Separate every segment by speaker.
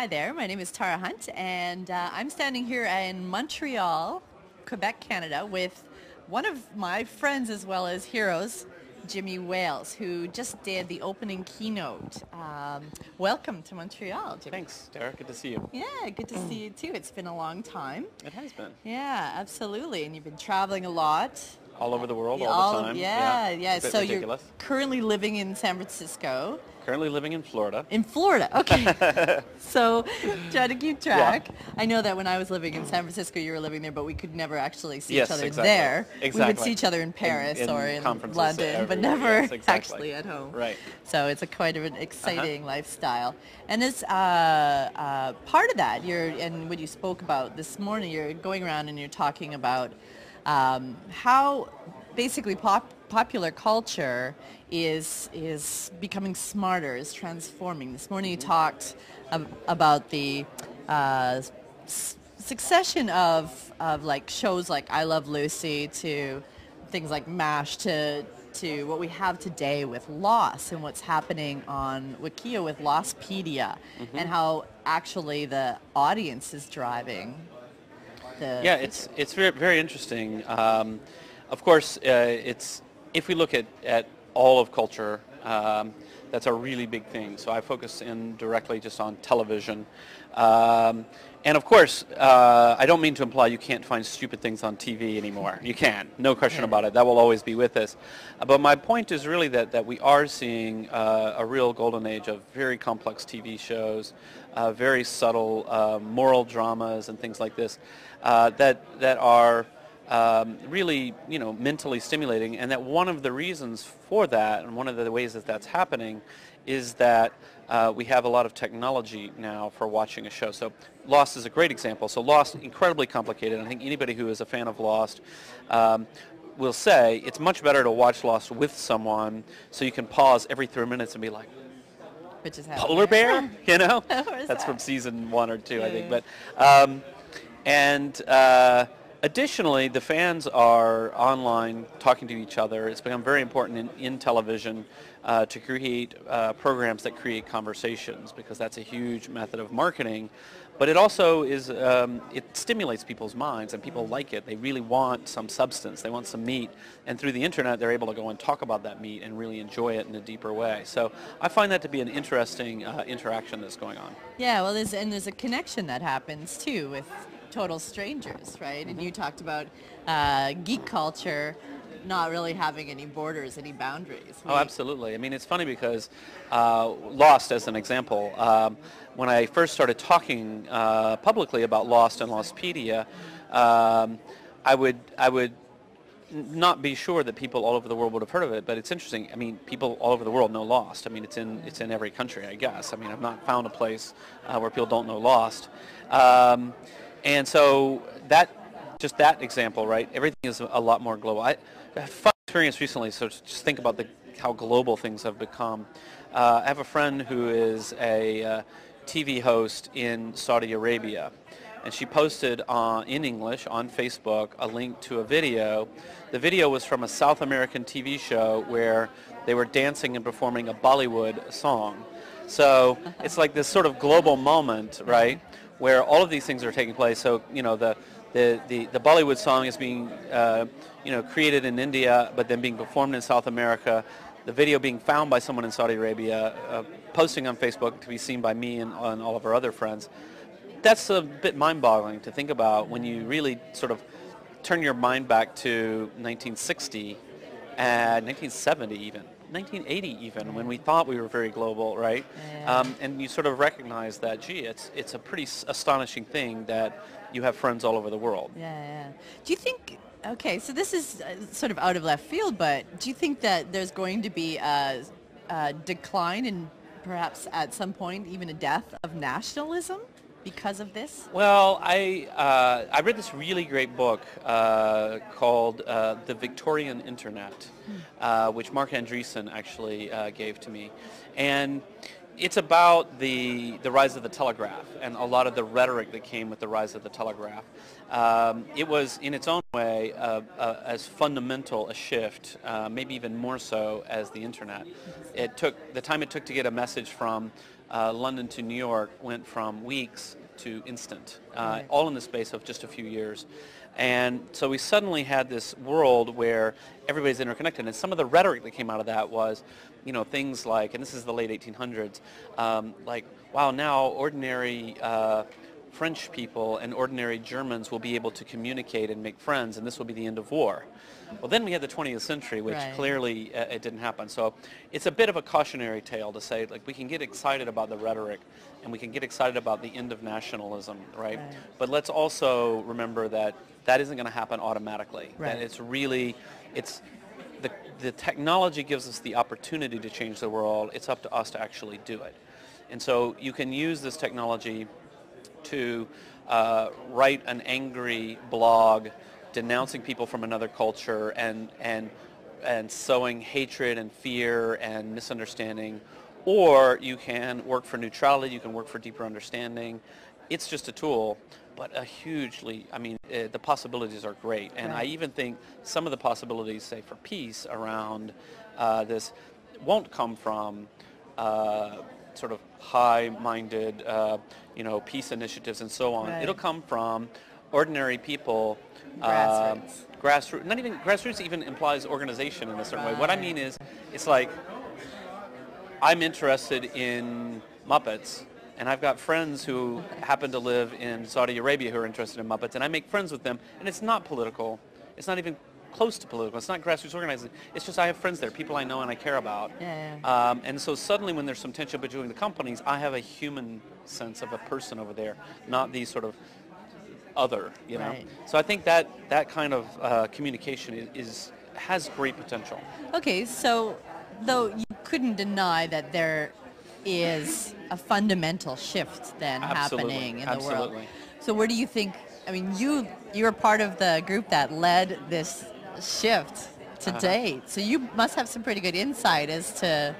Speaker 1: Hi there, my name is Tara Hunt and uh, I'm standing here in Montreal, Quebec, Canada with one of my friends as well as heroes, Jimmy Wales, who just did the opening keynote. Um, welcome to Montreal, Jimmy.
Speaker 2: Thanks, Derek. Good to see you.
Speaker 1: Yeah, good to see you too. It's been a long time.
Speaker 2: It has been.
Speaker 1: Yeah, absolutely. And you've been traveling a lot.
Speaker 2: All over the world,
Speaker 1: Yeah,
Speaker 2: all the time.
Speaker 1: yeah,
Speaker 2: It's
Speaker 1: yeah.
Speaker 2: a
Speaker 1: So
Speaker 2: ridiculous.
Speaker 1: you're currently living in San Francisco.
Speaker 2: Currently living in Florida.
Speaker 1: In Florida, okay. so, try to keep track. I know that when I was living in San Francisco, you were living there, but we could never actually see
Speaker 2: Yes,
Speaker 1: each other
Speaker 2: exactly.
Speaker 1: there. We would see each other in Paris
Speaker 2: in
Speaker 1: or in London, but never
Speaker 2: Yes, exactly.
Speaker 1: actually at home.
Speaker 2: Right.
Speaker 1: So it's a quite of an exciting lifestyle. And as uh, uh, part of that, you're and what you spoke about this morning, you're going around and you're talking about um, how basically pop, popular culture is is becoming smarter, is transforming. This morning you talked ab- about the uh, s- succession of of like shows like I Love Lucy to things like MASH to to what we have today with Lost and what's happening on Wikia with Lostpedia and how actually the audience is driving the
Speaker 2: Yeah, it's it's very, very interesting. Um, of course, uh, it's if we look at, at all of culture, um, that's a really big thing. So I focus in directly just on television. Um, and of course, uh, I don't mean to imply you can't find stupid things on TV anymore. You can, no question about it. That will always be with us. But my point is really that, that we are seeing uh, a real golden age of very complex TV shows, uh, very subtle uh, moral dramas and things like this uh, that, that are um, really, you know, mentally stimulating, and that one of the reasons for that, and one of the ways that that's happening, is that uh, we have a lot of technology now for watching a show. So Lost is a great example. So Lost, incredibly complicated. I think anybody who is a fan of Lost um, will say it's much better to watch Lost with someone, so you can pause every three minutes and be like,
Speaker 1: which is
Speaker 2: polar bear, you know? That's from season one or two, I think. But um, and uh, additionally, the fans are online talking to each other. It's become very important in, in television uh, to create uh, programs that create conversations because that's a huge method of marketing. But it also is, um, it stimulates people's minds and people like it. They really want some substance. They want some meat. And through the internet, they're able to go and talk about that meat and really enjoy it in a deeper way. So I find that to be an interesting uh, interaction that's going on.
Speaker 1: Yeah, well, there's and there's a connection that happens too with total strangers, right? And you talked about uh, geek culture not really having any borders, any boundaries.
Speaker 2: Oh, absolutely. I mean, it's funny because uh, Lost, as an example, um, when I first started talking uh, publicly about Lost and Lostpedia, um, I would I would not be sure that people all over the world would have heard of it, but it's interesting. I mean, people all over the world know Lost. I mean, it's in it's in every country, I guess. I mean, I've not found a place uh, where people don't know Lost, um, and so that just that example, right? Everything is a lot more global. I, I had fun experience recently, so just think about the how global things have become. Uh, I have a friend who is a uh, TV host in Saudi Arabia, and she posted uh, in English on Facebook a link to a video. The video was from a South American TV show where they were dancing and performing a Bollywood song. So it's like this sort of global moment, right, where all of these things are taking place. So you know the the, the, the Bollywood song is being uh, you know created in India, but then being performed in South America. The video being found by someone in Saudi Arabia, uh, posting on Facebook to be seen by me and, and all of our other friends. That's a bit mind-boggling to think about when you really sort of turn your mind back to 1960 and 1970 even. 1980 even, when we thought we were very global, right?
Speaker 1: Yeah.
Speaker 2: Um, and you sort of recognize that, gee, it's, it's a pretty astonishing thing that you have friends all over the world.
Speaker 1: Yeah, yeah. Do you think? Okay, so this is uh, sort of out of left field, but do you think that there's going to be a, a decline and perhaps at some point even a death of nationalism because of this?
Speaker 2: Well, I, uh, I read this really great book uh, called uh, The Victorian Internet, uh, which Marc Andreessen actually uh, gave to me. And it's about the, the rise of the telegraph and a lot of the rhetoric that came with the rise of the telegraph. Um, it was, in its own way, uh, uh, as fundamental a shift, uh, maybe even more so as the internet. It took the time it took to get a message from uh, London to New York went from weeks to instant, uh, all in the space of just a few years. And so we suddenly had this world where everybody's interconnected. And some of the rhetoric that came out of that was, you know, things like, and this is the late 1800s, um, like, wow, now ordinary uh, French people and ordinary Germans will be able to communicate and make friends, and this will be the end of war. Well, then we had the 20th century, which
Speaker 1: Right.
Speaker 2: clearly uh, it didn't happen. So it's a bit of a cautionary tale to say, like, we can get excited about the rhetoric, and we can get excited about the end of nationalism, right?
Speaker 1: Right.
Speaker 2: But let's also remember that that isn't going to happen automatically.
Speaker 1: Right.
Speaker 2: That it's really, it's the, the technology gives us the opportunity to change the world. It's up to us to actually do it. And so you can use this technology to uh, write an angry blog denouncing people from another culture and, and, and sowing hatred and fear and misunderstanding. Or you can work for neutrality, you can work for deeper understanding. It's just a tool, but a hugely, I mean, uh, the possibilities are great. And I even think some of the possibilities, say, for peace around uh, this won't come from uh, sort of high-minded, uh, you know, peace initiatives and so on.
Speaker 1: Right.
Speaker 2: It'll come from ordinary people.
Speaker 1: Grassroots.
Speaker 2: grassroots. Not even grassroots. Even implies organization in a certain way. What I mean is, it's like I'm interested in Muppets. And I've got friends who happen to live in Saudi Arabia who are interested in Muppets, and I make friends with them, and it's not political. It's not even close to political. It's not grassroots organizing. It's just I have friends there, people I know and I care about.
Speaker 1: Yeah,
Speaker 2: Um, and so suddenly when there's some tension between the companies, I have a human sense of a person over there, not the sort of other, you know.
Speaker 1: Right.
Speaker 2: So I think that that kind of uh, communication is, is has great potential.
Speaker 1: Okay, so though you couldn't deny that there is a fundamental shift then
Speaker 2: Absolutely,
Speaker 1: happening in the world.
Speaker 2: absolutely.
Speaker 1: So where do you think? I mean, you you were part of the group that led this shift to
Speaker 2: Uh-huh.
Speaker 1: date. So you must have some pretty good insight as to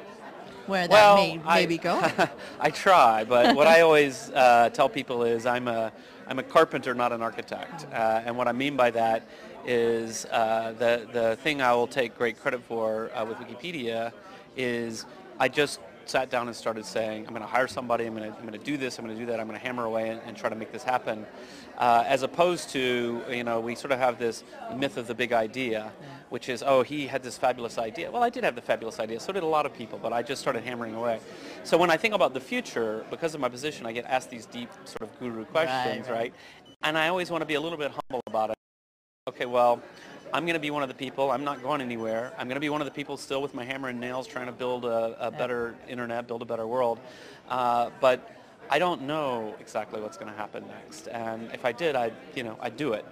Speaker 1: where that
Speaker 2: well,
Speaker 1: may
Speaker 2: I-
Speaker 1: maybe go.
Speaker 2: I try, but what I always uh, tell people is I'm a I'm a carpenter, not an architect, uh, and what I mean by that is uh, the the thing I will take great credit for uh, with Wikipedia is I just sat down and started saying I'm going to hire somebody, I'm going to I'm going to do this, I'm going to do that, I'm going to hammer away and, and try to make this happen, uh, as opposed to you know we sort of have this myth of the big idea, which is oh he had this fabulous idea. Well, I did have the fabulous idea, so did a lot of people, but I just started hammering away. So when I think about the future, because of my position, I get asked these deep sort of guru questions,
Speaker 1: right.
Speaker 2: right? And I always want to be a little bit humble about it. Okay, well, I'm going to be one of the people. I'm not going anywhere. I'm going to be one of the people still with my hammer and nails trying to build a, a better internet, build a better world. Uh, but I don't know exactly what's going to happen next. And if I did, I'd, you know, I'd do it.